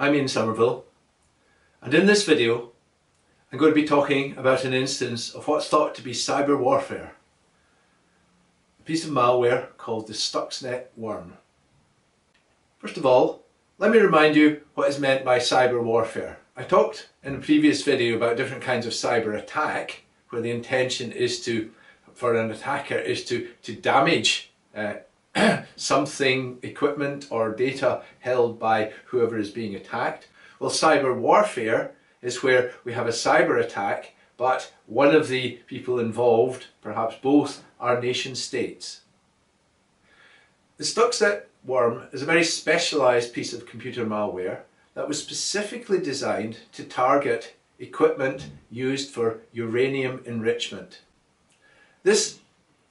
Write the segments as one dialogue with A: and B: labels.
A: I'm Ian Sommerville and in this video I'm going to be talking about an instance of what's thought to be cyber warfare. A piece of malware called the Stuxnet worm. First of all, let me remind you what is meant by cyber warfare. I talked in a previous video about different kinds of cyber attack where the intention is to, for an attacker, is to, to damage uh, something, equipment or data held by whoever is being attacked. Well, cyber warfare is where we have a cyber attack, but one of the people involved, perhaps both, are nation states. The Stuxnet worm is a very specialised piece of computer malware that was specifically designed to target equipment used for uranium enrichment. This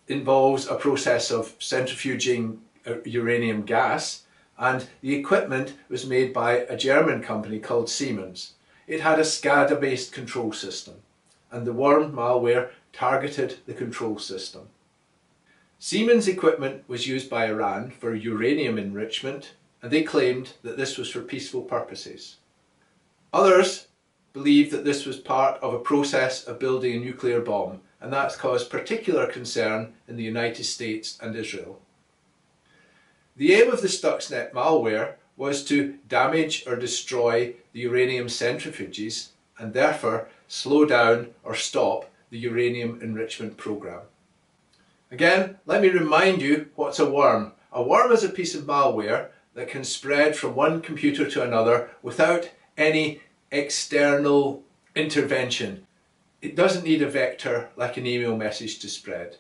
A: involves a process of centrifuging uh, uranium gas and the equipment was made by a German company called Siemens. It had a SCADA based control system and the worm malware targeted the control system. Siemens equipment was used by Iran for uranium enrichment and they claimed that this was for peaceful purposes. Others believed that this was part of a process of building a nuclear bomb and that's caused particular concern in the United States and Israel. The aim of the Stuxnet malware was to damage or destroy the uranium centrifuges and therefore slow down or stop the uranium enrichment program. Again, let me remind you what's a worm. A worm is a piece of malware that can spread from one computer to another without any external intervention. It doesn't need a vector like an email message to spread.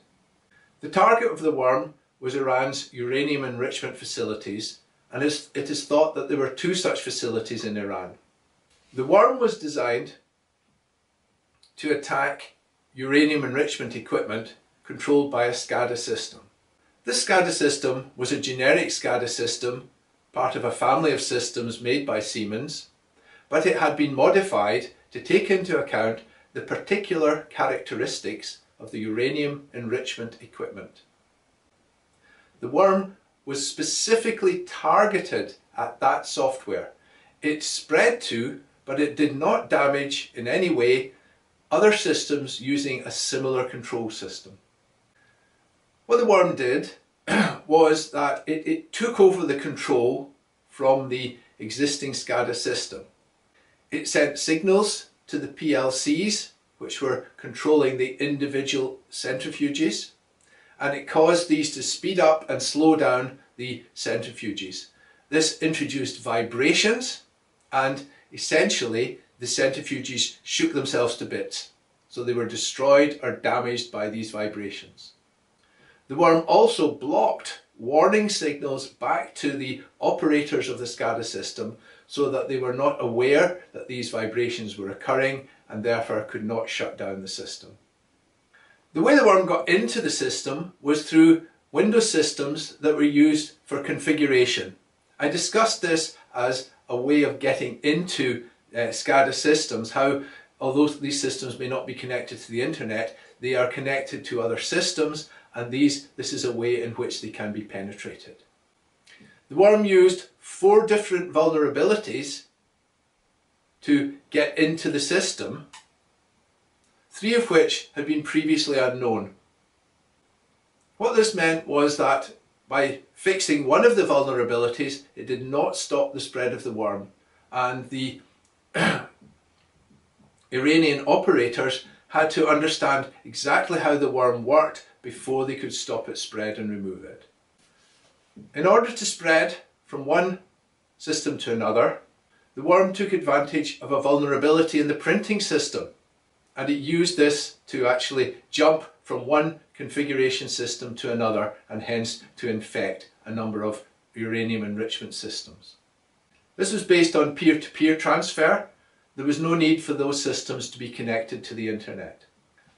A: The target of the worm was Iran's uranium enrichment facilities and it is thought that there were two such facilities in Iran. The worm was designed to attack uranium enrichment equipment controlled by a SCADA system. This SCADA system was a generic SCADA system, part of a family of systems made by Siemens, but it had been modified to take into account the particular characteristics of the uranium enrichment equipment. The worm was specifically targeted at that software. It spread to, but it did not damage in any way other systems using a similar control system. What the worm did was that it, it took over the control from the existing SCADA system. It sent signals to the PLCs, which were controlling the individual centrifuges, and it caused these to speed up and slow down the centrifuges. This introduced vibrations, and essentially the centrifuges shook themselves to bits, so they were destroyed or damaged by these vibrations. The worm also blocked warning signals back to the operators of the SCADA system so that they were not aware that these vibrations were occurring and therefore could not shut down the system. The way the worm got into the system was through Windows systems that were used for configuration. I discussed this as a way of getting into uh, SCADA systems, how although these systems may not be connected to the internet, they are connected to other systems and these, this is a way in which they can be penetrated. The worm used four different vulnerabilities to get into the system, three of which had been previously unknown. What this meant was that by fixing one of the vulnerabilities, it did not stop the spread of the worm and the Iranian operators had to understand exactly how the worm worked before they could stop its spread and remove it. In order to spread from one system to another, the worm took advantage of a vulnerability in the printing system and it used this to actually jump from one configuration system to another and hence to infect a number of uranium enrichment systems. This was based on peer-to-peer -peer transfer. There was no need for those systems to be connected to the internet.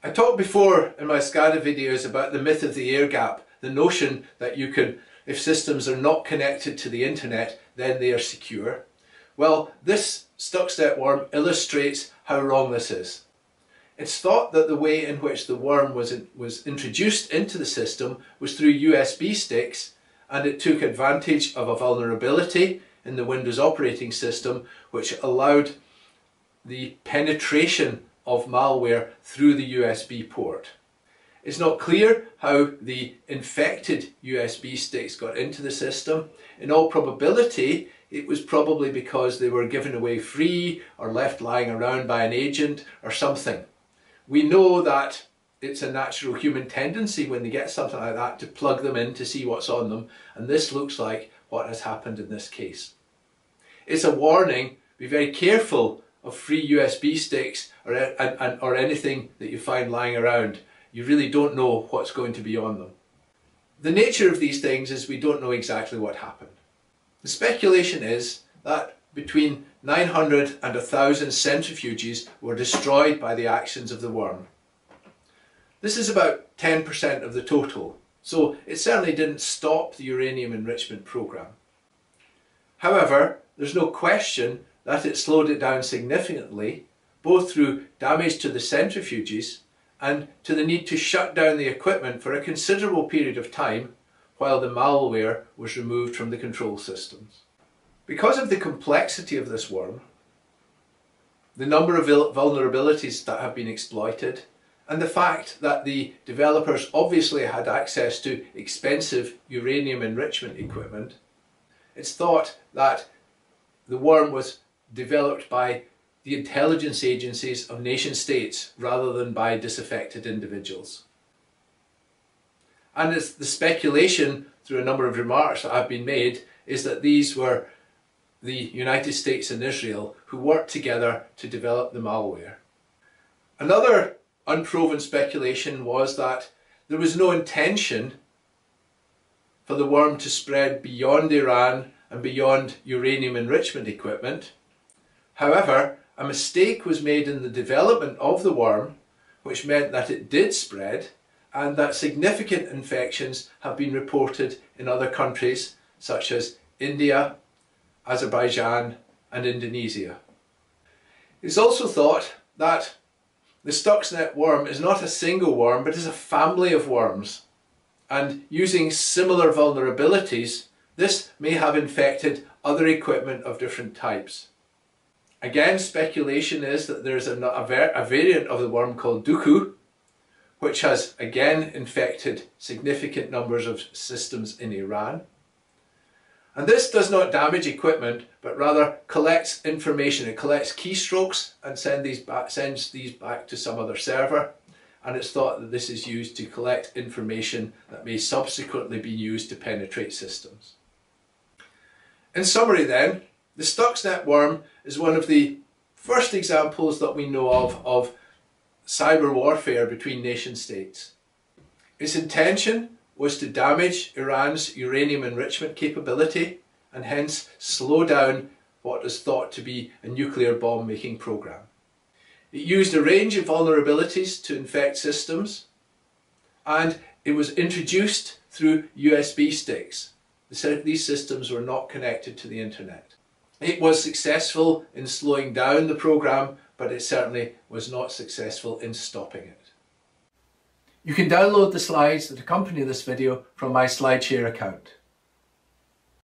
A: I talked before in my SCADA videos about the myth of the air gap, the notion that you can, if systems are not connected to the internet, then they are secure. Well, this Stuxnet worm illustrates how wrong this is. It's thought that the way in which the worm was, in, was introduced into the system was through USB sticks and it took advantage of a vulnerability in the Windows operating system which allowed the penetration of malware through the USB port. It's not clear how the infected USB sticks got into the system. In all probability, it was probably because they were given away free or left lying around by an agent or something. We know that it's a natural human tendency when they get something like that to plug them in to see what's on them and this looks like what has happened in this case. It's a warning, be very careful of free USB sticks or, or anything that you find lying around. You really don't know what's going to be on them. The nature of these things is we don't know exactly what happened. The speculation is that between 900 and 1,000 centrifuges were destroyed by the actions of the worm. This is about 10% of the total, so it certainly didn't stop the uranium enrichment program. However, there's no question that it slowed it down significantly, both through damage to the centrifuges and to the need to shut down the equipment for a considerable period of time while the malware was removed from the control systems. Because of the complexity of this worm, the number of vulnerabilities that have been exploited, and the fact that the developers obviously had access to expensive uranium enrichment equipment, it's thought that the worm was developed by the intelligence agencies of nation states rather than by disaffected individuals. And it's the speculation through a number of remarks that have been made is that these were the United States and Israel who worked together to develop the malware. Another unproven speculation was that there was no intention for the worm to spread beyond Iran and beyond uranium enrichment equipment. However, a mistake was made in the development of the worm, which meant that it did spread and that significant infections have been reported in other countries such as India, Azerbaijan and Indonesia. It's also thought that the Stuxnet worm is not a single worm, but is a family of worms. And using similar vulnerabilities, this may have infected other equipment of different types. Again, speculation is that there's a, a, a variant of the worm called Duqu, which has again infected significant numbers of systems in Iran. And this does not damage equipment, but rather collects information. It collects keystrokes and send these back, sends these back to some other server. And it's thought that this is used to collect information that may subsequently be used to penetrate systems. In summary then, the Stuxnet worm is one of the first examples that we know of of cyber warfare between nation states. Its intention was to damage Iran's uranium enrichment capability and hence slow down what is thought to be a nuclear bomb making program. It used a range of vulnerabilities to infect systems and it was introduced through USB sticks. These systems were not connected to the internet. It was successful in slowing down the program but it certainly was not successful in stopping it. You can download the slides that accompany this video from my SlideShare account.